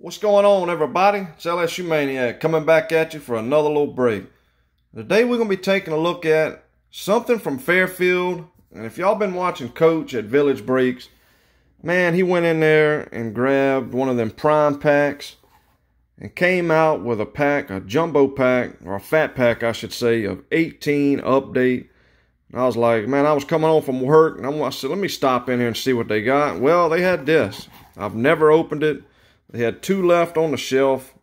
What's going on, everybody? It's LSU Maniac coming back at you for another little break. Today we're going to be taking a look at something from Fairfield. And if y'all been watching Coach at Village Breaks, man, he went in there and grabbed one of them prime packs and came out with a pack, a jumbo pack, or a fat pack, I should say, of 18 update. And I was like, man, I was coming home from work and I said, let me stop in here and see what they got. Well, they had this. I've never opened it. They had two left on the shelf.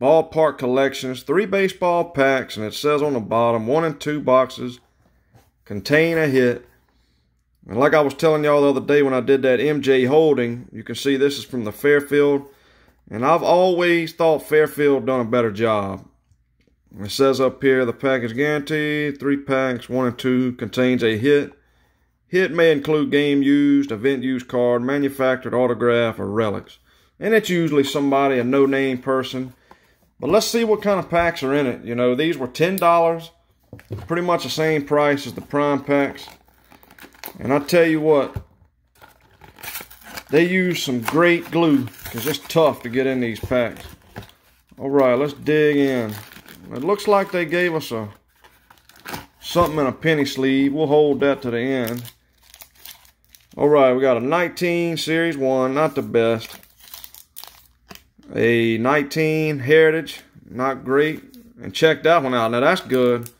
Ballpark collections, three baseball packs, and it says on the bottom, one and two boxes contain a hit. And like I was telling y'all the other day when I did that MJ holding, you can see this is from the Fairfield. And I've always thought Fairfield done a better job. It says up here, the pack is guaranteed. Three packs, one and two, contains a hit. Hit may include game used, event used card, manufactured autograph, or relics and it's usually somebody, a no-name person. But let's see what kind of packs are in it. You know, these were $10, pretty much the same price as the prime packs. And I tell you what, they use some great glue because it's tough to get in these packs. All right, let's dig in. It looks like they gave us a something in a penny sleeve. We'll hold that to the end. All right, we got a 19 Series 1, not the best a 19 Heritage, not great. And check that one out. Now that's good.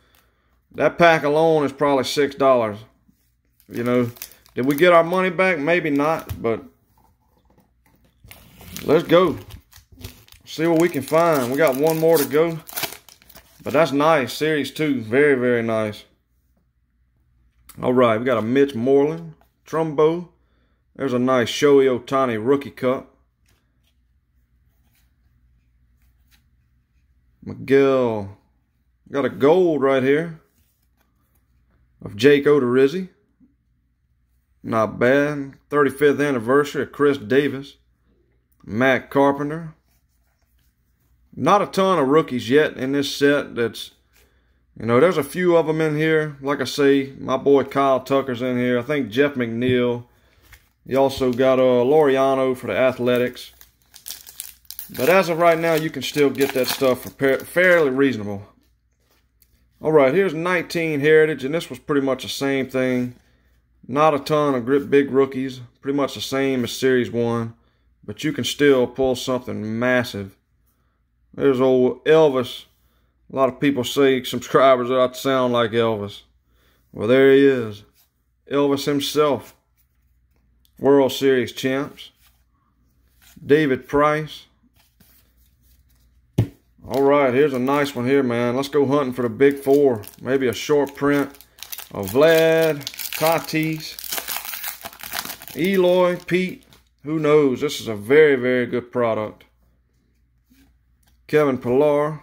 That pack alone is probably $6. You know, did we get our money back? Maybe not, but let's go. See what we can find. We got one more to go. But that's nice. Series 2. Very, very nice. All right, we got a Mitch Moreland. Trumbo. There's a nice Shohei Ohtani rookie cup. Miguel. Got a gold right here of Jake Odorizzi. Not bad. 35th anniversary of Chris Davis. Matt Carpenter. Not a ton of rookies yet in this set that's, you know, there's a few of them in here. Like I say, my boy Kyle Tucker's in here. I think Jeff McNeil. You also got uh, Laureano for the Athletics. But as of right now, you can still get that stuff for fairly reasonable. All right, here's 19 Heritage, and this was pretty much the same thing. Not a ton of grip big rookies, pretty much the same as Series 1, but you can still pull something massive. There's old Elvis. A lot of people say subscribers that to sound like Elvis. Well, there he is. Elvis himself. World Series champs. David Price. All right, here's a nice one here, man. Let's go hunting for the big four. Maybe a short print of Vlad, Tatis, Eloy, Pete. Who knows? This is a very, very good product. Kevin Pillar,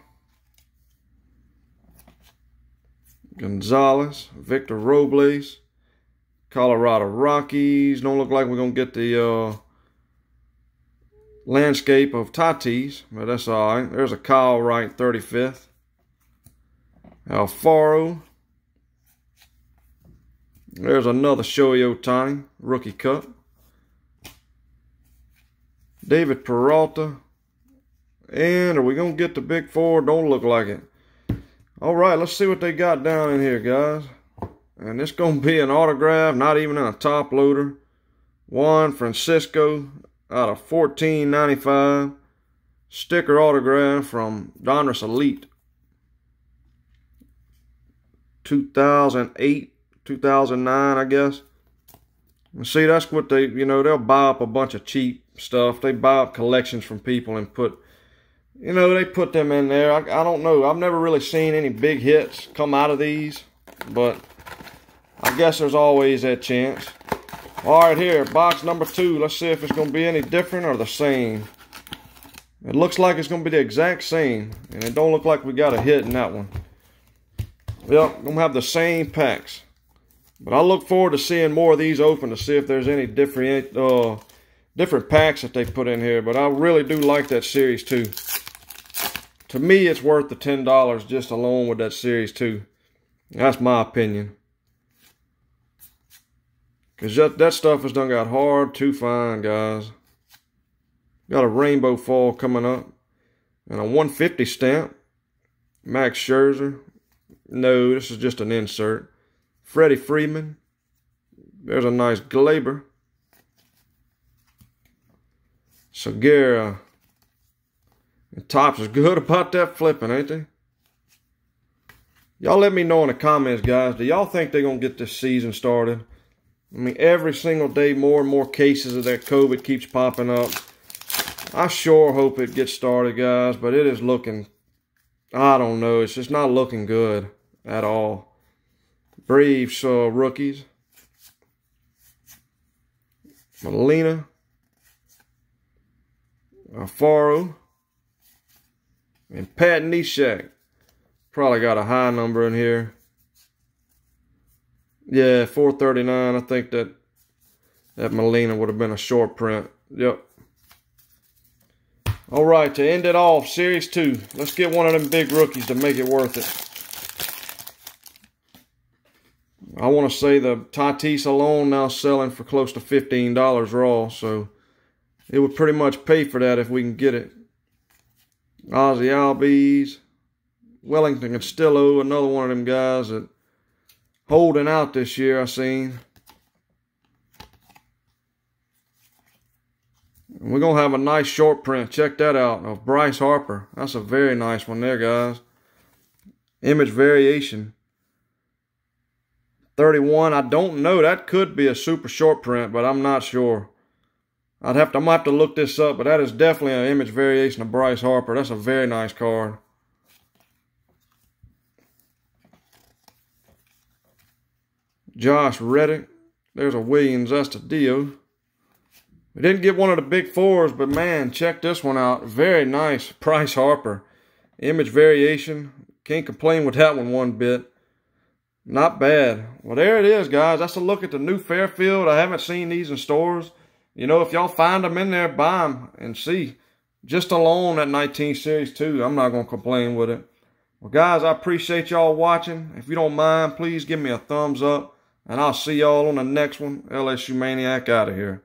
Gonzalez, Victor Robles, Colorado Rockies. Don't look like we're going to get the uh, landscape of Tatis, but that's all right. There's a Kyle Wright 35th. Alfaro. There's another Shohei Ohtani, rookie cup. David Peralta. And are we going to get the big four? Don't look like it. All right, let's see what they got down in here, guys. And it's going to be an autograph, not even a top loader. Juan Francisco out of 14.95 sticker autograph from Donruss Elite. 2008 2009 I guess. See that's what they you know they'll buy up a bunch of cheap stuff. They buy up collections from people and put you know they put them in there. I, I don't know. I've never really seen any big hits come out of these but I guess there's always that chance all right, here, box number two. Let's see if it's going to be any different or the same. It looks like it's going to be the exact same, and it don't look like we got a hit in that one. Yep, going to have the same packs. But I look forward to seeing more of these open to see if there's any different uh, different packs that they put in here. But I really do like that Series 2. To me, it's worth the $10 just alone with that Series 2. That's my opinion. Because that, that stuff has done got hard to find, guys. Got a rainbow fall coming up. And a 150 stamp. Max Scherzer. No, this is just an insert. Freddie Freeman. There's a nice Gleyber. Segura. And Topps is good about that flipping, ain't they? Y'all let me know in the comments, guys. Do y'all think they're going to get this season started? I mean, every single day, more and more cases of that COVID keeps popping up. I sure hope it gets started, guys, but it is looking, I don't know, it's just not looking good at all. Braves uh, rookies. Molina. Alfaro. And Pat Neshek. Probably got a high number in here. Yeah, 439. I think that that Molina would have been a short print. Yep. All right, to end it off, Series 2. Let's get one of them big rookies to make it worth it. I want to say the Tatis alone now selling for close to $15 raw, so it would pretty much pay for that if we can get it. Ozzy Albies, Wellington Castillo, another one of them guys that holding out this year, I seen. We're going to have a nice short print. Check that out of Bryce Harper. That's a very nice one there, guys. Image variation. 31. I don't know. That could be a super short print, but I'm not sure. I'd have to, I might have to look this up, but that is definitely an image variation of Bryce Harper. That's a very nice card. Josh Reddick. There's a Willians Astudillo. We didn't get one of the big fours, but man, check this one out. Very nice. Bryce Harper. Image variation. Can't complain with that one one bit. Not bad. Well, there it is, guys. That's a look at the new Fairfield. I haven't seen these in stores. You know, if y'all find them in there, buy them and see. Just alone at 19 Series 2, I'm not going to complain with it. Well, guys, I appreciate y'all watching. If you don't mind, please give me a thumbs up. And I'll see y'all on the next one. LSU Maniac out of here.